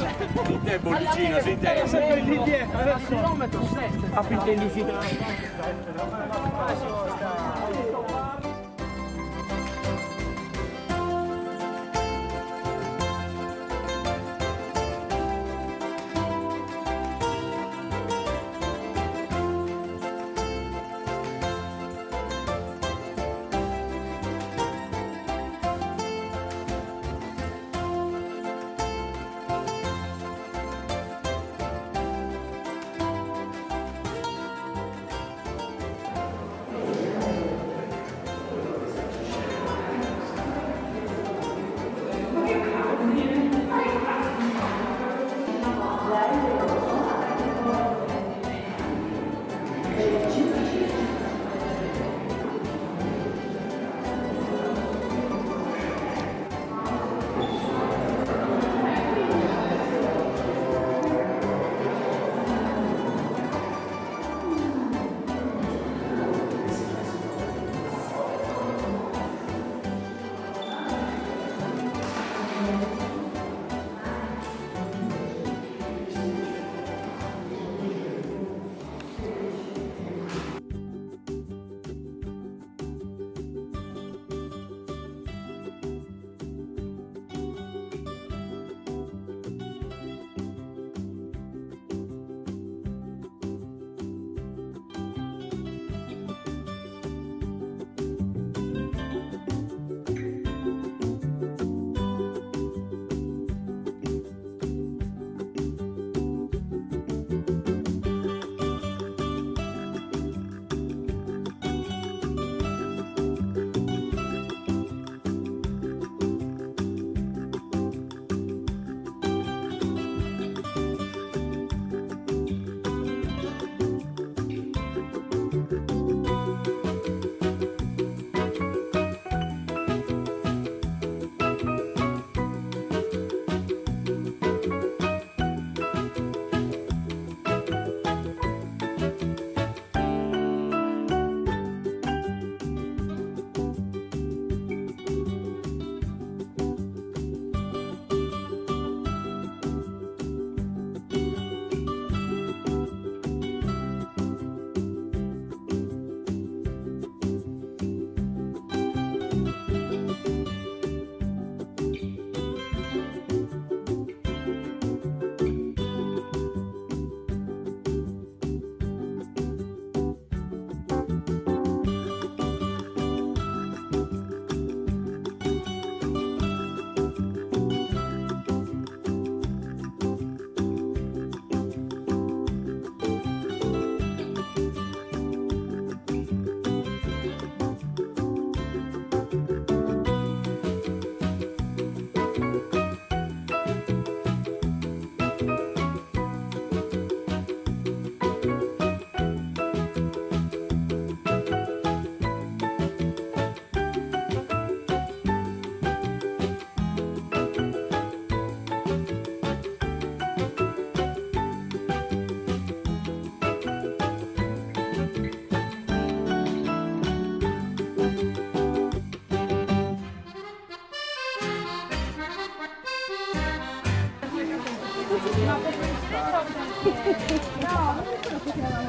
te il bollicino, sei te. sempre lì dietro, adesso. Chilometro 7. A Pintellicita.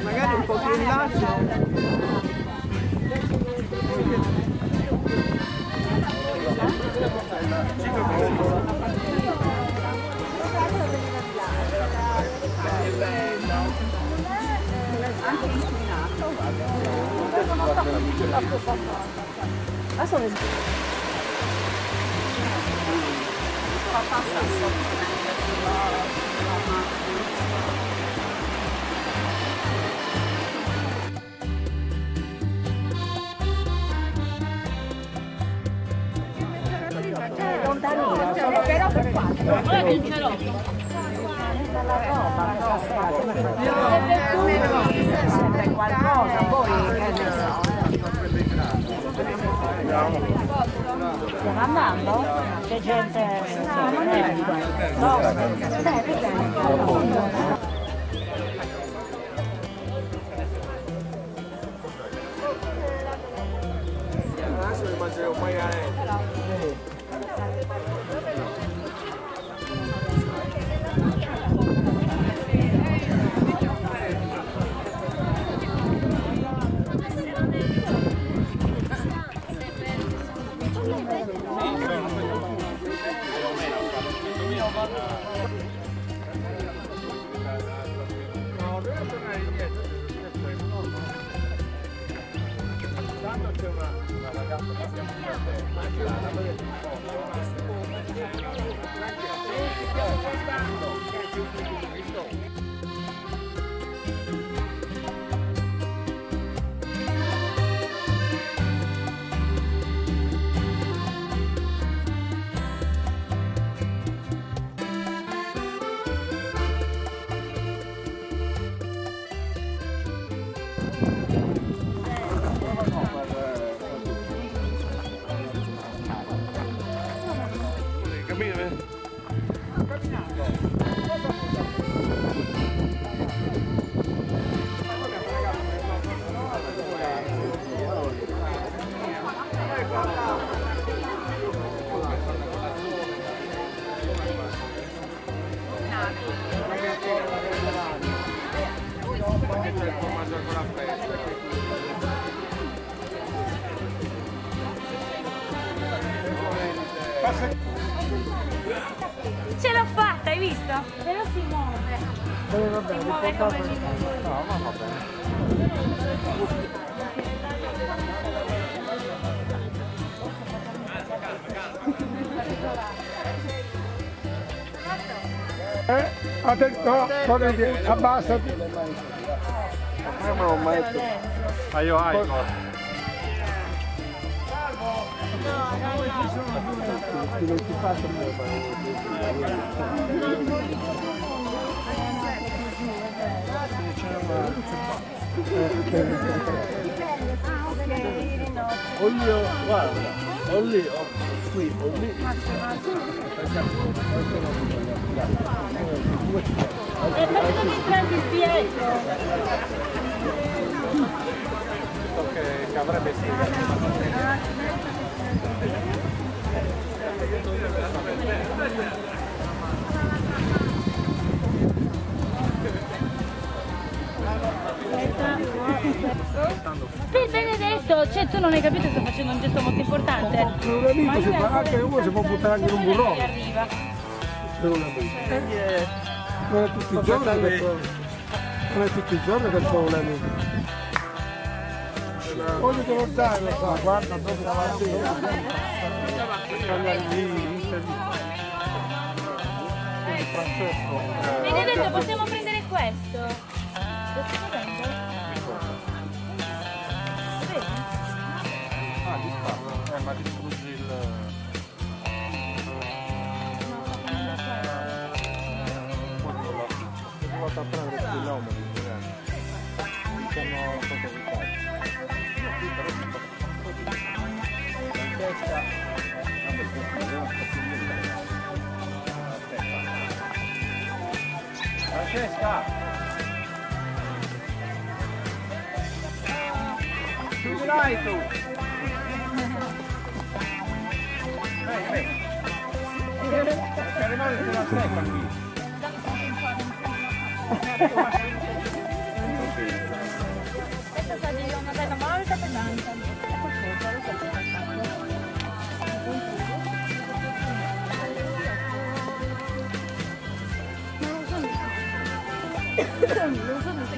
Magari un po' più in là. Adesso ne lontanino, come fai? Sempre qualcosa, poi che ne. Stiamo andando? C'è gente... No, non è No, dai, dai. Adesso mi mangerò un maiale. Tanto c'è una, una ragazza che abbiamo in mente, ma c'è una ragazza visto? Però si muove. si muove come mi muovo. No, ma va bene. Eh, atten- no, guarda che abbassati. Aio, aio. O io, guarda, o lì, o qui, o lì. E perché mi prendi dietro? Che avrebbe spiegato. Per Benedetto, cioè tu non hai capito sto facendo un gesto molto importante. Per un amico si ancora anche uno si può buttare anche in un burrone. Amico. Non è tutti i giorni che trovi. Non è tutti i giorni che trovo un amico. Voglio te lo dai, lo sa, guarda dove la Benedetto, possiamo prendere questo? Possiamo prendere? Ah, disparo. Eh, ma distruggi il... Okay, stop. Segura isso. Vem, vem. Eu quero mais uma seca aqui. Non so se riesci